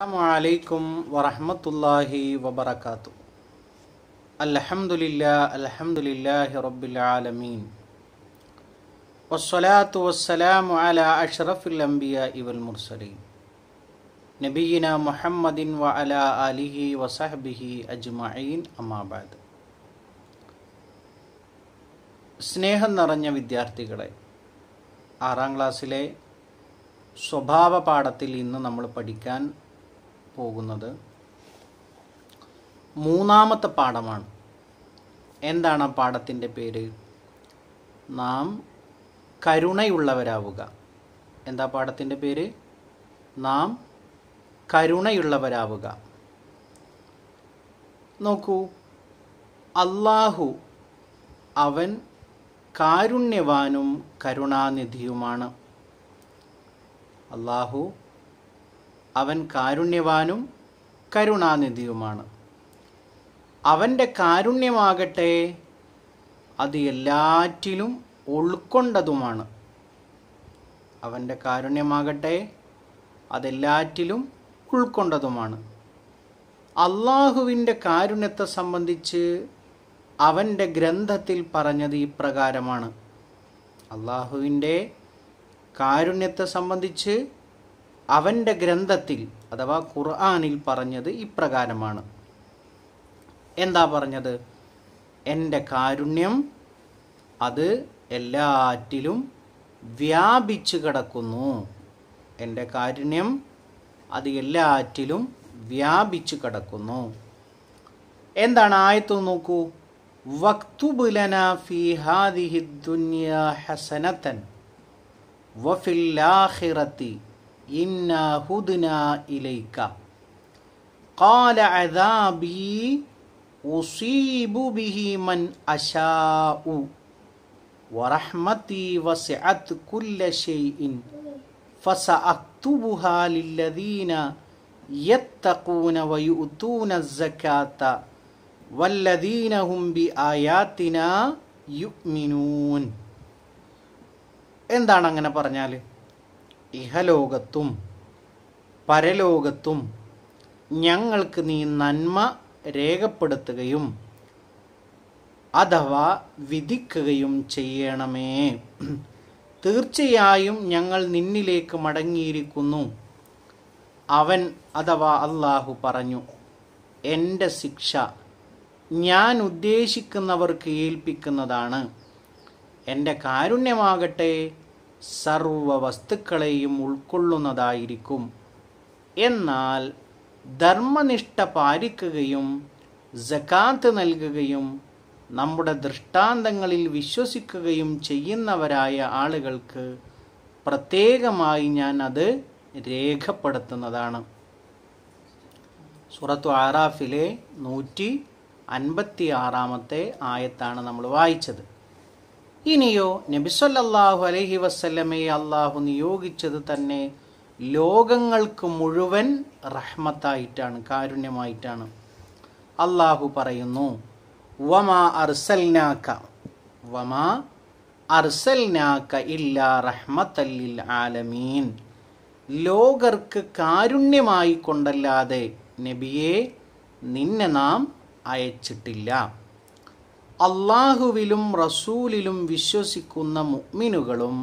അസ്സാമലൈക്കും വറഹമത്തല്ലാഹി വബർക്കാത്തു അലഹമുല്ല അലഹമുല്ലാഹി റബ്ബുലാലമീൻ വസ്സലാത്തു വസ്സലാമു അല അഷ്റഫുൽ ഇവൽ മുർസലീൻ. നബീന മുഹമ്മദിൻ വ അല അലിഹി വസഹബിഹി അജ്മഈൻ അമാബാദ് സ്നേഹം നിറഞ്ഞ വിദ്യാർത്ഥികളെ ആറാം ക്ലാസ്സിലെ സ്വഭാവ പാഠത്തിൽ ഇന്ന് നമ്മൾ പഠിക്കാൻ പോകുന്നത്. മൂന്നാമത്തെ പാഠമാണ്. എന്താണ് ആ പാഠത്തിന്റെ പേര്? നാം കരുണയുള്ളവരാവുക. എന്താ പാഠത്തിന്റെ പേര്? നാം കരുണയുള്ളവരാവുക. നോക്കൂ അള്ളാഹു അവൻ കാരുണ്യവാനും കരുണാനിധിയുമാണ്. അള്ളാഹു അവൻ കാരുണ്യവാനും കരുണാനിധിയുമാണ്. അവന്റെ കാരുണ്യമാകട്ടെ അത് എല്ലാറ്റിലും ഉൾക്കൊണ്ടതുമാണ്. അവന്റെ കാരുണ്യമാകട്ടെ അതെല്ലാറ്റിലും ഉൾക്കൊണ്ടതുമാണ്. അള്ളാഹുവിന്റെ കാരുണ്യത്തെ സംബന്ധിച്ച് അവന്റെ ഗ്രന്ഥത്തിൽ പറഞ്ഞത് ഇപ്രകാരമാണ്. അള്ളാഹുവിന്റെ കാരുണ്യത്തെ സംബന്ധിച്ച് അവന്റെ ഗ്രന്ഥത്തിൽ അഥവാ ഖുർആാനിൽ പറഞ്ഞത് ഇപ്രകാരമാണ്. എന്താ പറഞ്ഞത്? എന്റെ കാരുണ്യം അത് എല്ലാറ്റിലും വ്യാപിച്ചു കിടക്കുന്നു. എന്റെ കാരുണ്യം അത് എല്ലാറ്റിലും വ്യാപിച്ചു കിടക്കുന്നു. എന്താണ് ആയത്ത് നോക്കൂ? വക്തുബുലന ഫി ഹാദിഹി ഹസനത്തൻ വഫില്ലാഹിറത്തി إنا هدنا إليك قال عذابي أصيب به من أشاء ورحمتي وسعت كل شيء فسأكتبها للذين يتقون ويؤتون الزكاة والذين هم بآياتنا يؤمنون എന്താണ് അങ്ങനെ പറഞ്ഞാൽ ഇഹലോകത്തും പരലോകത്തും ഞങ്ങൾക്ക് നീ നന്മ രേഖപ്പെടുത്തുകയും അഥവാ വിധിക്കുകയും ചെയ്യണമേ. തീർച്ചയായും ഞങ്ങൾ നിന്നിലേക്ക് മടങ്ങിയിരിക്കുന്നു. അവൻ അഥവാ അള്ളാഹു പറഞ്ഞു എന്റെ ശിക്ഷ ഞാൻ ഉദ്ദേശിക്കുന്നവർക്ക് ഏൽപ്പിക്കുന്നതാണ്. എന്റെ കാരുണ്യമാകട്ടെ സർവ വസ്തുക്കളെയും ഉൾക്കൊള്ളുന്നതായിരിക്കും. എന്നാൽ ധർമ്മനിഷ്ഠ പാലിക്കുകയും ജക്കാത്ത് നൽകുകയും നമ്മുടെ ദൃഷ്ടാന്തങ്ങളിൽ വിശ്വസിക്കുകയും ചെയ്യുന്നവരായ ആളുകൾക്ക് പ്രത്യേകമായി ഞാൻ അത് രേഖപ്പെടുത്തുന്നതാണ്. സൂറത്തു ആറാഫിലെ നൂറ്റി അൻപത്തി ആറാമത്തെ ആയത്താണ് നമ്മൾ വായിച്ചത്. ഇനിയോ നബിസൊല്ലാഹു അലഹി വസ്ല്ലമയെ അള്ളാഹു നിയോഗിച്ചത് തന്നെ ലോകങ്ങൾക്ക് മുഴുവൻ റഹ്മത്തായിട്ടാണ് കാരുണ്യമായിട്ടാണ്. അള്ളാഹു പറയുന്നു വമാ അർസൽനാക്ക വമാ അർസൽനാക്ക ഇല്ലാ റഹ്മത്തല്ലിൽ ആലമീൻ. ലോകർക്ക് കാരുണ്യമായി കൊണ്ടല്ലാതെ നബിയെ നിന്നെ നാം അയച്ചിട്ടില്ല. അള്ളാഹുവിലും റസൂലിലും വിശ്വസിക്കുന്ന മുഅ്മിനുകളും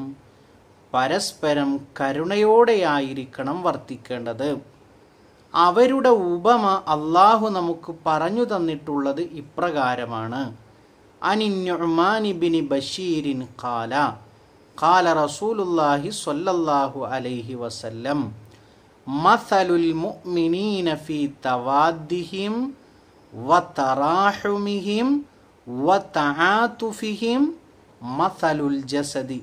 പരസ്പരം കരുണയോടെയായിരിക്കണം വർത്തിക്കേണ്ടത്. അവരുടെ ഉപമ അള്ളാഹു നമുക്ക് പറഞ്ഞു തന്നിട്ടുള്ളത് ഇപ്രകാരമാണ്. അനിന്നുമാനിബിനി ബഷീരിൻ കാല കാല റസൂലുല്ലാഹി സ്വല്ലല്ലാഹു അലൈഹി വസല്ലം മസലുൽ മുഅ്മിനീന ഫീ തവാദ്ദിഹിം വതറാഹുമിഹിം വതആതുഫിഹിം മസലുൽ ജസദി.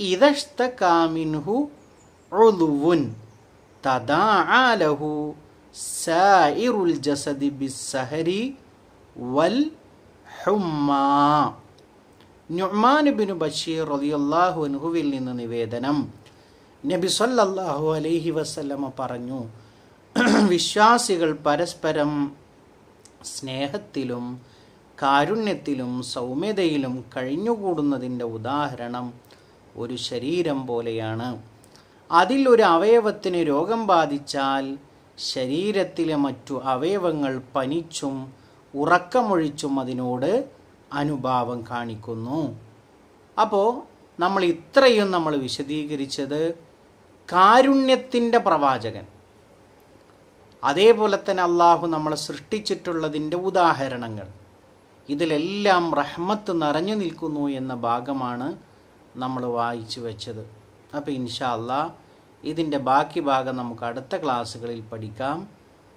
ഇദഷ്തകാ മിൻഹു ഉദുവുൻ തദാഅ സായിറുൽ ജസദി ബിസ്സഹരി വൽ ഹുമ്മാ. നുമാനുബിനു ബഷീർ റളിയല്ലാഹു അൻഹുവിൽ നിന്ന് നിവേദനം. നബി സല്ലല്ലാഹു അലൈഹി വസല്ലമ പറഞ്ഞു വിശ്വാസികൾ പരസ്പരം സ്നേഹത്തിലും കാരുണ്യത്തിലും സൗമ്യതയിലും കഴിഞ്ഞുകൂടുന്നതിന്റെ ഉദാഹരണം ഒരു ശരീരം പോലെയാണ്. അതിൽ ഒരു അവയവത്തിന് രോഗം ബാധിച്ചാൽ ശരീരത്തിലെ മറ്റു അവയവങ്ങൾ പനിച്ചും ഉറക്കമൊഴിച്ചും അതിനോട് അനുഭാവം കാണിക്കുന്നു. അപ്പോൾ നമ്മൾ ഇത്രയും നമ്മൾ വിശദീകരിച്ചത് കാരുണ്യത്തിന്റെ പ്രവാചകൻ. അതേപോലെ തന്നെ അള്ളാഹു നമ്മളെ സൃഷ്ടിച്ചിട്ടുള്ളതിന്റെ ഉദാഹരണങ്ങൾ. ഇതിലെല്ലാം റഹ്മത്ത് നിറഞ്ഞു നിൽക്കുന്നു എന്ന ഭാഗമാണ് നമ്മൾ വായിച്ചു വെച്ചത്. അപ്പോൾ ഇൻഷാ അല്ലാ ഇതിന്റെ ബാക്കി ഭാഗം നമുക്ക് അടുത്ത ക്ലാസ്സുകളിൽ പഠിക്കാം.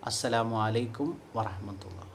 അസ്സലാമു അലൈക്കും വറഹമത്തുള്ള